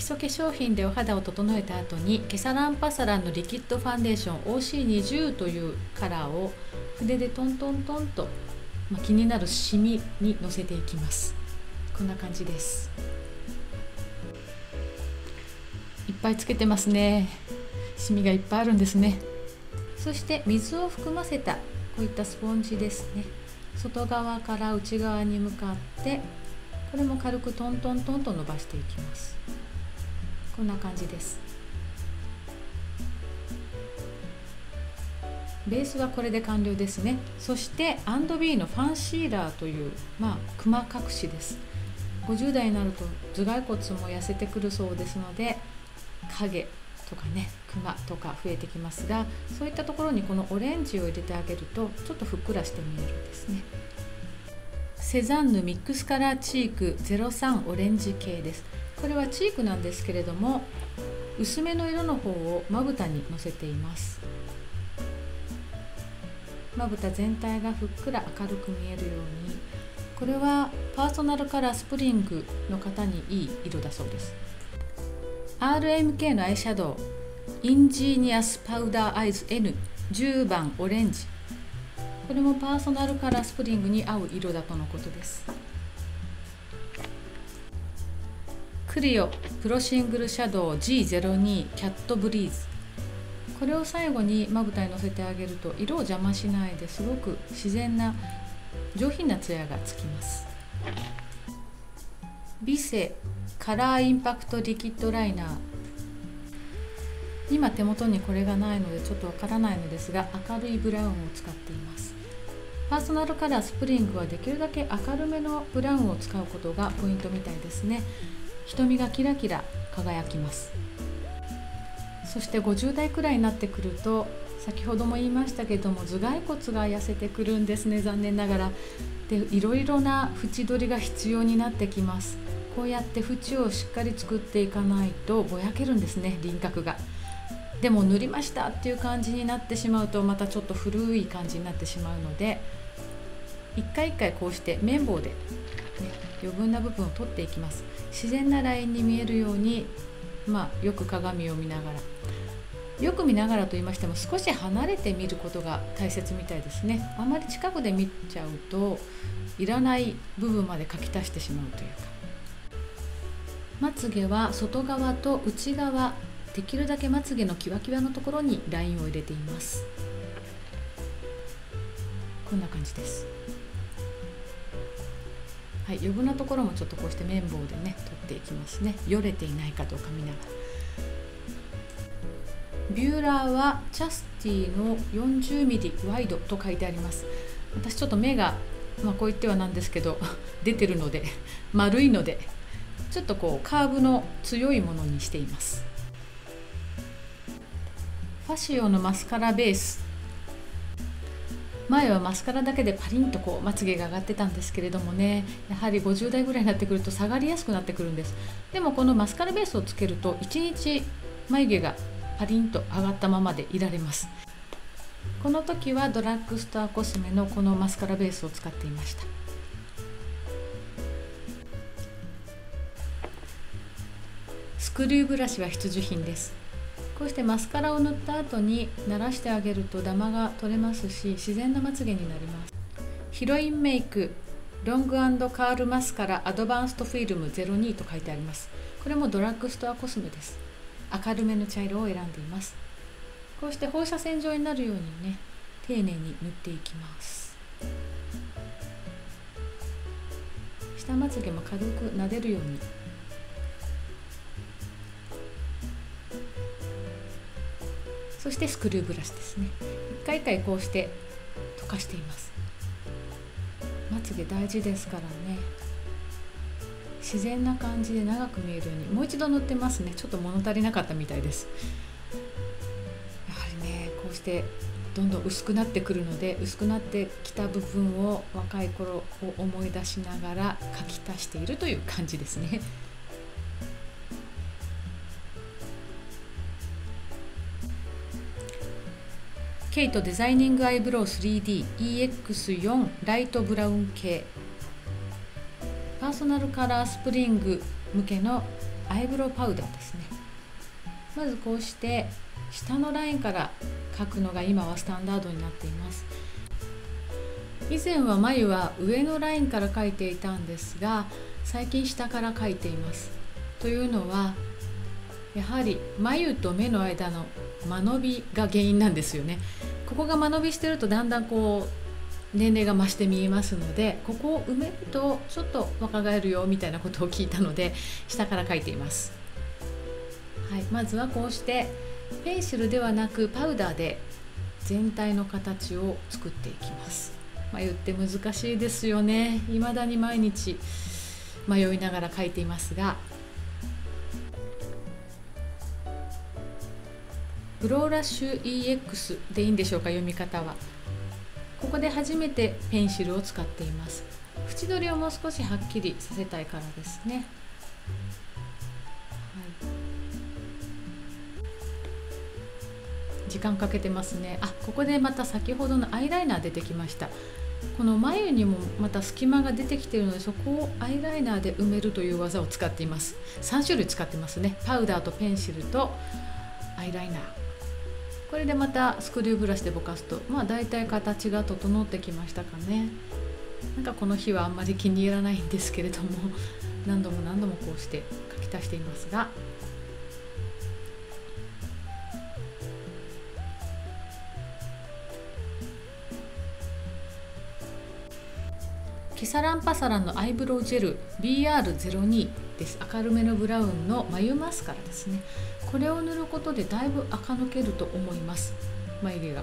基礎化粧品でお肌を整えた後にケサランパサランのリキッドファンデーション OC20 というカラーを筆でトントントンと、まあ、気になるシミにのせていきます。こんな感じです。いっぱいつけてますね。シミがいっぱいあるんですね。そして水を含ませたこういったスポンジですね。外側から内側に向かってこれも軽くトントントンと伸ばしていきます。こんな感じです。ベースはこれで完了ですね。そして &B のファンシーラーというまあクマ隠しです。50代になると頭蓋骨も痩せてくるそうですので影とかねクマとか増えてきますがそういったところにこのオレンジを入れてあげるとちょっとふっくらして見えるんですね。セザンヌミックスカラーチーク03オレンジ系です。これはチークなんですけれども薄めの色の方をまぶたにのせています。まぶた全体がふっくら明るく見えるようにこれはパーソナルカラースプリングの方にいい色だそうです。RMK のアイシャドウインジーニアスパウダーアイズ N10 番オレンジ。これもパーソナルカラースプリングに合う色だとのことです。クリオプロシングルシャドウ G02 キャットブリーズ。これを最後にまぶたにのせてあげると色を邪魔しないですごく自然な上品なツヤがつきます。ビセカラーインパクトリキッドライナー。今手元にこれがないのでちょっとわからないのですが明るいブラウンを使っています。パーソナルカラースプリングはできるだけ明るめのブラウンを使うことがポイントみたいですね。瞳がキラキラ輝きます。そして50代くらいになってくると先ほども言いましたけども頭蓋骨が痩せてくるんですね。残念ながら。でいろいろな縁取りが必要になってきます。こうやって縁をしっかり作っていかないとぼやけるんですね輪郭が。でも塗りましたっていう感じになってしまうとまたちょっと古い感じになってしまうので一回一回こうして綿棒で、余分な部分を取っていきます。自然なラインに見えるように、まあ、よく鏡を見ながら。よく見ながらと言いましても少し離れて見ることが大切みたいですね。あまり近くで見ちゃうといらない部分まで書き足してしまうというか。まつげは外側と内側できるだけまつげのキワキワのところにラインを入れています。こんな感じです。はい、余分なところもちょっとこうして綿棒でね取っていきますね。よれていないかどうか見ながら。ビューラーはチャスティの 40mm ワイドと書いてあります。私ちょっと目がまあこう言ってはなんですけど 出てるので 丸いのでちょっとこうカーブの強いものにしています。ファシオのマスカラベース。前はマスカラだけでパリンとこうまつげが上がってたんですけれどもねやはり50代ぐらいになってくると下がりやすくなってくるんです。でもこのマスカラベースをつけると1日眉毛がパリンと上がったままでいられます。この時はドラッグストアコスメのこのマスカラベースを使っていました。スクリューブラシは必需品です。こうしてマスカラを塗った後に慣らしてあげるとダマが取れますし自然なまつげになります。ヒロインメイクロングカールマスカラアドバンストフィルム02と書いてあります。これもドラッグストアコスメです。明るめの茶色を選んでいます。こうして放射線状になるようにね丁寧に塗っていきます。下まつげも軽く撫でるようにそしてスクリューブラシですね。一回一回こうして溶かしています。まつげ大事ですからね。自然な感じで長く見えるように。もう一度塗ってますね。ちょっと物足りなかったみたいです。やはりねこうしてどんどん薄くなってくるので薄くなってきた部分を若い頃を思い出しながら描き足しているという感じですね。ケイトデザイニングアイブロウ 3DEX4 ライトブラウン系。パーソナルカラースプリング向けのアイブロウパウダーですね。まずこうして下のラインから描くのが今はスタンダードになっています。以前は眉は上のラインから描いていたんですが最近下から描いています。というのはやはり眉と目の間の間延びが原因なんですよね。ここが間延びしてるとだんだんこう年齢が増して見えますのでここを埋めるとちょっと若返るよみたいなことを聞いたので下から描いています、はい、まずはこうしてペンシルではなくパウダーで全体の形を作っていきます。眉って難しいですよね。未だに毎日迷いながら描いていますがブローラッシュ EX でいいんでしょうか読み方は。ここで初めてペンシルを使っています。縁取りをもう少しはっきりさせたいからですね。はい。時間かけてますね。あここでまた先ほどのアイライナー出てきました。この眉にもまた隙間が出てきているのでそこをアイライナーで埋めるという技を使っています。3種類使ってますね。パウダーとペンシルとアイライナー。これでまたスクリューブラシでぼかすとまあ大体形が整ってきましたかね。なんかこの日はあんまり気に入らないんですけれども 何度も何度もこうして書き足していますが。ケサランパサランのアイブロウジェル BR02 です。明るめのブラウンの眉マスカラですね。これを塗ることでだいぶ垢抜けると思います。眉毛が。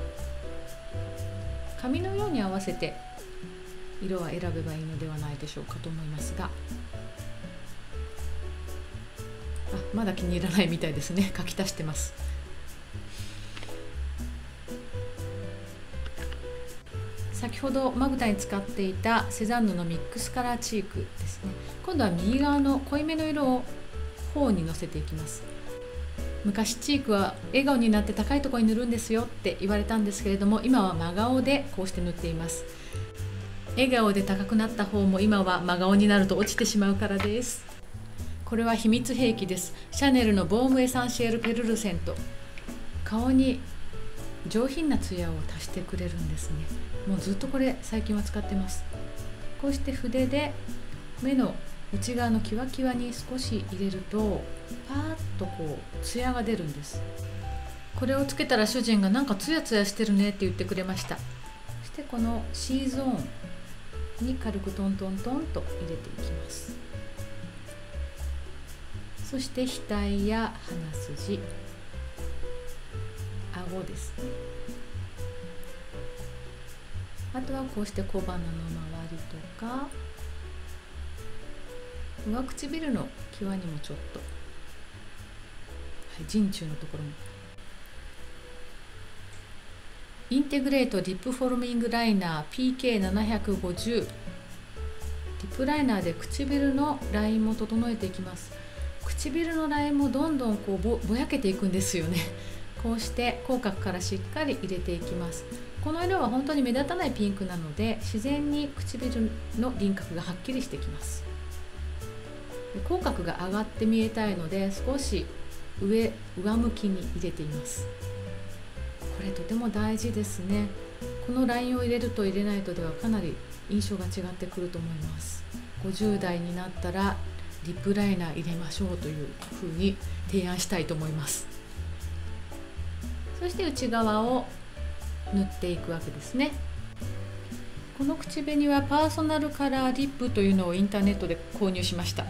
髪のように合わせて色は選べばいいのではないでしょうかと思いますが。あまだ気に入らないみたいですね。書き足してます。先ほどまぶたに使っていたセザンヌのミックスカラーチークですね。今度は右側の濃いめの色を頬にのせていきます。昔チークは笑顔になって高いところに塗るんですよって言われたんですけれども今は真顔でこうして塗っています。笑顔で高くなった方も今は真顔になると落ちてしまうからです。これは秘密兵器です。シャネルのボームエサンシエルペルルセント。顔に上品なツヤを足してくれるんですね。もうずっとこれ最近は使ってます。こうして筆で目の内側のキワキワに少し入れるとパーッとこうツヤが出るんです。これをつけたら主人がなんかツヤツヤしてるねって言ってくれました。そしてこの C ゾーンに軽くトントントンと入れていきます。そして額や鼻筋。顎ですね。あとはこうして小鼻の周りとか上唇の際にもちょっと、はい、陣中のところも。インテグレートリップフォルミングライナー PK750 リップライナーで唇のラインも整えていきます。唇のラインもどんどんこうぼぼやけていくんですよね。こうして口角からしっかり入れていきます。この色は本当に目立たないピンクなので自然に唇の輪郭がはっきりしてきます。口角が上がって見えたいので少し上上向きに入れています。これとても大事ですね。このラインを入れると入れないとではかなり印象が違ってくると思います。50代になったらリップライナー入れましょうというふうに提案したいと思います。そして内側を塗っていくわけですね。この口紅はパーソナルカラーリップというのをインターネットで購入しました。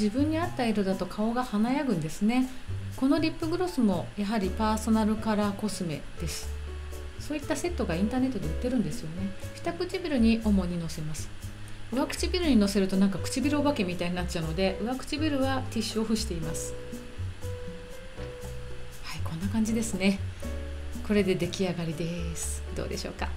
自分に合った色だと顔が華やぐんですね。このリップグロスもやはりパーソナルカラーコスメです。そういったセットがインターネットで売ってるんですよね。下唇に主にのせます。上唇にのせるとなんか唇お化けみたいになっちゃうので上唇はティッシュオフしています。はいこんな感じですね。これで出来上がりです。どうでしょうか？